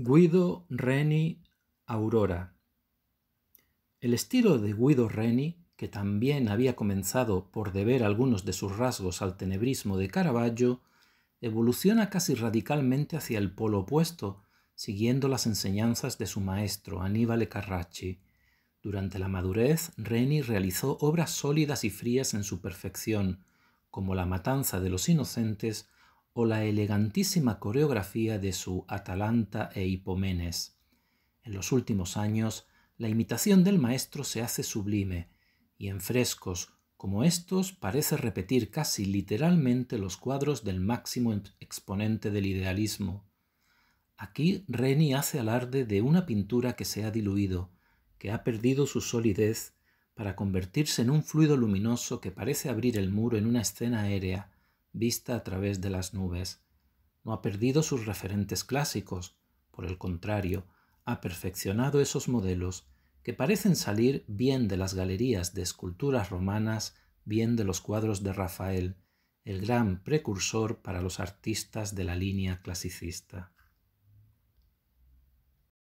Guido Reni Aurora El estilo de Guido Reni, que también había comenzado por deber algunos de sus rasgos al tenebrismo de Caravaggio, evoluciona casi radicalmente hacia el polo opuesto, siguiendo las enseñanzas de su maestro Aníbal Carracci. Durante la madurez, Reni realizó obras sólidas y frías en su perfección, como La matanza de los inocentes o la elegantísima coreografía de su Atalanta e Hipomenes. En los últimos años, la imitación del maestro se hace sublime, y en frescos como estos parece repetir casi literalmente los cuadros del máximo exponente del idealismo. Aquí Reni hace alarde de una pintura que se ha diluido, que ha perdido su solidez para convertirse en un fluido luminoso que parece abrir el muro en una escena aérea, vista a través de las nubes. No ha perdido sus referentes clásicos, por el contrario, ha perfeccionado esos modelos que parecen salir bien de las galerías de esculturas romanas, bien de los cuadros de Rafael, el gran precursor para los artistas de la línea clasicista.